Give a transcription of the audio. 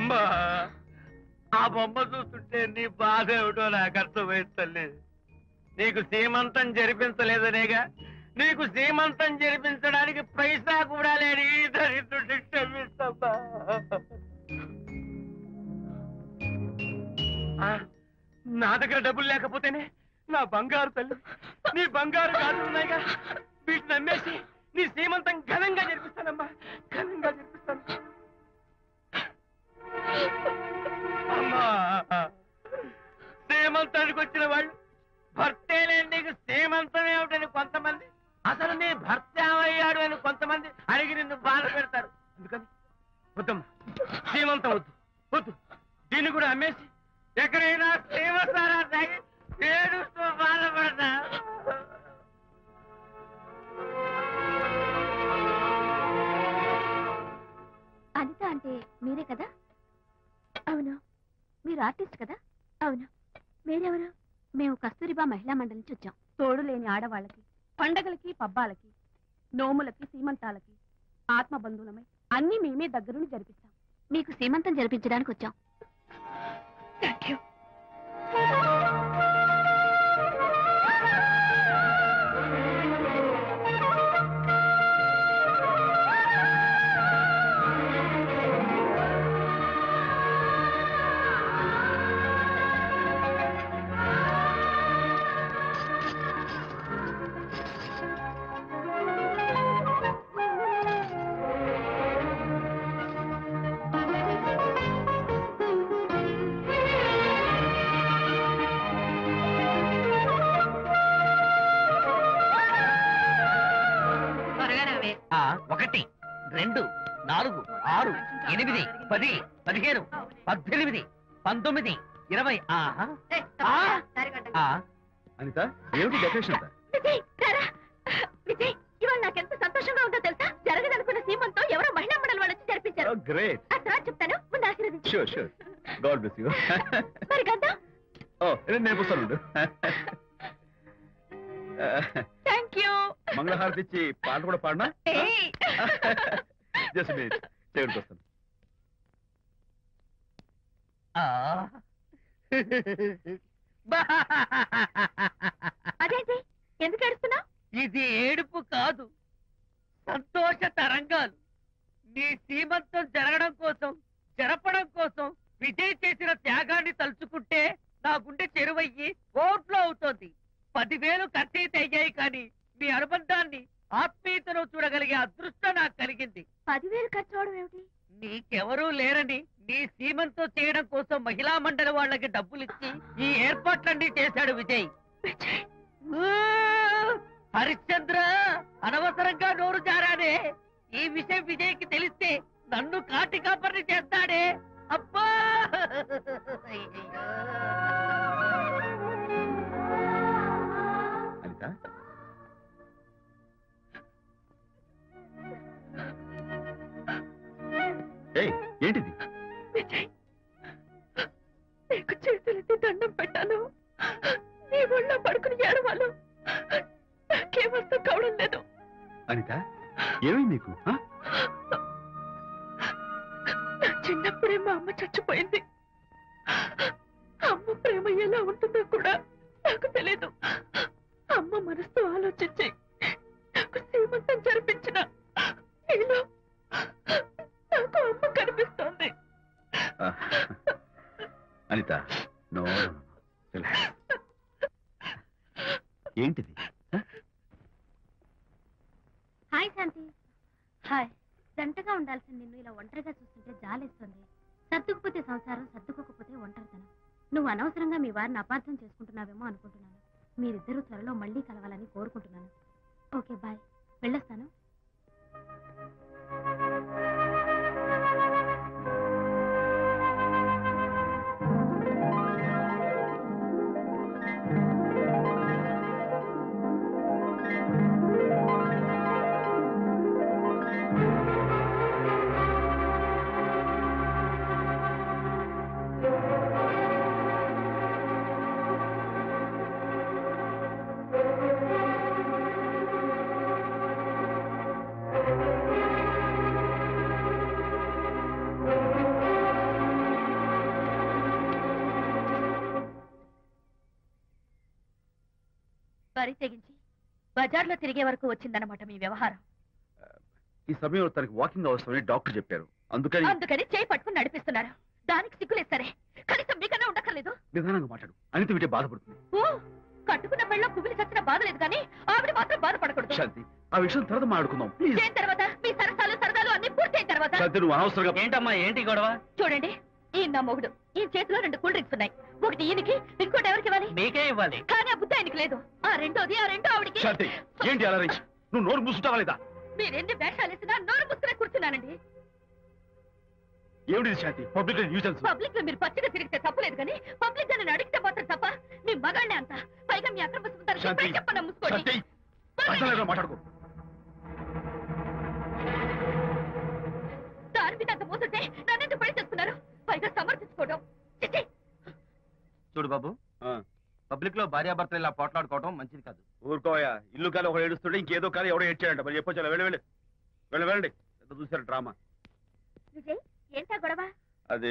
అమ్మా ఆ బొమ్మ చూస్తుంటే నీ బాధ ఏమిటో నాకు అర్థమైంది తల్లి. నీకు సీమంతం జరిపించలేదనేగా నీకు సీమంతం జరిపించడానికి పైసా కూడా లేని దరిద్రుడి క్షమిస్తమ్మా నా దగ్గర డబ్బులు లేకపోతేనే నా బంగారు తల్లి నీ బంగారు గాజులు ఉన్నాయిగా వీటిని అమ్మేసి నీ సీమంతం ఘనంగా జరిపిస్తానమ్మా ఘనంగా జరిపిస్తాను. అమ్మా సీమంతానికి వచ్చిన వాళ్ళు భర్తే నీకు సీమంతం ఏమిటని కొంతమంది? అసలు నీ భర్త ఏమయ్యాడు అని కొంతమంది అడిగి నిన్ను బాధ పెడతారు. అందుకని వద్దమ్మా శ్రీమంతం వద్దు వద్దు. దీన్ని కూడా అమ్మేసి ఎక్కడైనా శ్రీమంతారా తాగి ఏడుస్తూ బాధపడతా అనిత అంటే మీరే కదా? మీరు ఆర్టిస్ట్ కదా? అవును. మీరెవరు? మేము కస్తూరిబా మహిళా మండలి నుంచి వచ్చాం. తోడు లేని ఆడవాళ్ళకి పండగలకి పబ్బాలకి నోములకి సీమంతాలకి ఆత్మ బంధువులమై అన్ని మేమే దగ్గరుండి జరిపిస్తాం. మీకు సీమంతం జరిపించడానికి వచ్చాం. థ్యాంక్ యూ ఒకటి రెండు నాలుగు ఆరు ఎనిమిది పది పదిహేను పద్దెనిమిది పంతొమ్మిది ఇరవై అనిత ఏమిటి డెకరేషన్ ఇవాళ నాకెంత సంతోషంగా ఉందో తెలుసా? జరగదనుకున్న సీమంతో ఎవరో మహిళా మండలి వాళ్ళు వచ్చి జరిపించారు గ్రేట్ ఆ తర్వాత చెప్తాను ముందు ఆశీర్వదించు. Sure sure god bless you మరి గంధం? ఓ నేను నేర్పిస్తాను థ్యాంక్ యూ మంగళహారతి ఇచ్చి పాట కూడా పాడనా? జస్ట్ వస్తాను. అదేంటి? ఎందుకు ఏడుస్తున్నావు? ఇది ఏడుపు కాదు. సంతోష తరంగాలు. నీ సీమంతం జరగడం కోసం జరపడం కోసం విజయ్ చేసిన త్యాగాన్ని తలుచుకుంటే నా గుండె చెరువయ్యి ఓట్లో అవుతోంది పదివేలు ఖర్చయితే అయ్యాయి కానీ మీ అనుబంధాన్ని ఆత్మీయతను చూడగలిగే అదృష్టం నాకు కలిగింది. పదివేలు ఖర్చు అవడం ఏమిటి? నీకెవరూ లేరని నీ సీమంతో చేయడం కోసం మహిళా మండలి వాళ్ళకి డబ్బులిచ్చి ఈ ఏర్పాట్లన్నీ చేశాడు విజయ్! ఊ! హరిశ్చంద్ర అనవసరంగా నోరు జారానే. ఈ విషయం విజయ్కి తెలిస్తే నన్ను కాటి కాపర్ని చేస్తాడే. అబ్బా! ఏంటిది? విజయ్ నీకు చేతులెత్తి దండం పెట్టాను. నీ ఒళ్ళో పడుకుని ఏడవాలు నాకేమర్థం కావడం లేదు. అనిత ఏమైంది నీకు? నా చిన్నప్పుడే మా అమ్మ చచ్చిపోయింది. అమ్మ ప్రేమ ఎలా ఉంటుందో కూడా నాకు తెలీదు. అమ్మ మనసుతో ఆలోచించి ఏంటిది? హాయ్ శాంతి. హాయ్. జంటగా ఉండాల్సిన నిన్ను ఇలా ఒంటరిగా చూస్తుంటే జాలేస్తుంది. సర్దుకుపోతే సంసారం సర్దుకోకపోతే ఒంటరితనం. నువ్వు అనవసరంగా మీ వారిని అపార్థం చేసుకుంటున్నావేమో అనుకుంటున్నాను. మీరిద్దరూ త్వరలో మళ్ళీ కలవాలని కోరుకుంటున్నాను. Okay bye. వెళ్ళొస్తాను. మరీ తెగించి బజార్లో తిరిగే వరకు వచ్చిందన్నమాట మీ వ్యవహారం. ఈ సమయంలో తనకి వాకింగ్ అవసరమని డాక్టర్ చెప్పారు. అందుకని అందుకని చేయి పట్టుకుని నడిపిస్తున్నారు. దానికి సిగ్గులేదు సరే. కనీసం మీకన్నా ఉండక్కర్లేదు. నిదానంగా మాట్లాడు. అనిత వింటే బాధపడుతుంది. ఓ కట్టుకున్న పెళ్ళలో కుమిలి చచ్చిన బాధ లేదు కానీ ఆవిడ మాత్రం బాధపడకూడదు. శాంతి ఆ విషయం తర్వాత మాట్లాడుకుందాం. ప్లీజ్. చేయిన తర్వాత? మీ సరసాలు సరదాలు అన్ని పూర్తయిన తర్వాత. శాంతి నువ్వు అనవసరంగా ఏంటమ్మా ఏంటి గొడవ? చూడండి ఈయన నా మొగుడు. ఈ చేతిలో రెండు కూల్ డ్రింక్స్ ఉన్నాయి. ఒకటి ఈయనకి ఇంకోటి ఎవరికి ఇవ్వాలి? మీకే ఇవ్వాలి. కానీ ఆ బుద్ధి ఆయనకి లేదు. ఆ రెండోది ఆ రెండో ఆవిడికి. శాంతి ఏంటి అలా నువ్వు నోరు మూసుకుంటావా లేదా? మీరెన్ని వేషాలు వేసినా నోరు ముసుకునే కూర్చున్నానండి. ఏమిటి శాంతి? Public nuisance. పబ్లిక్లో మీరు పచ్చిగా తిరిగితే తప్పలేదు కానీ పబ్లిక్గా నన్ను అడిగితే మాత్రం తప్ప మీ మగాళ్ళే అంత. పైగా మీ అక్రమ సుందరం శాంతి, ఇప్పుడే చెప్పను ముసుకోండి. శాంతి మాట్లాడుకో. దాని మీద అంత మోసంటే పైగా సమర్థించుకోవడం! చూడు బాబు పబ్లిక్లో భార్యాభర్తలు ఇలా పోట్లాడుకోవడం మంచిది కాదు. ఊరుకోయా ఇల్లు కానీ ఒకడు ఏడుస్తుంటే ఇంకేదో కానీ ఎవడో ఏడ్చాడంట. మరి చెప్పొచ్చు వెళ్ళి వెళ్ళి. వెళ్ళి వెళ్ళండి. ఎంత చూసారు డ్రామా. విజయ్ ఏంటా గొడవ? అది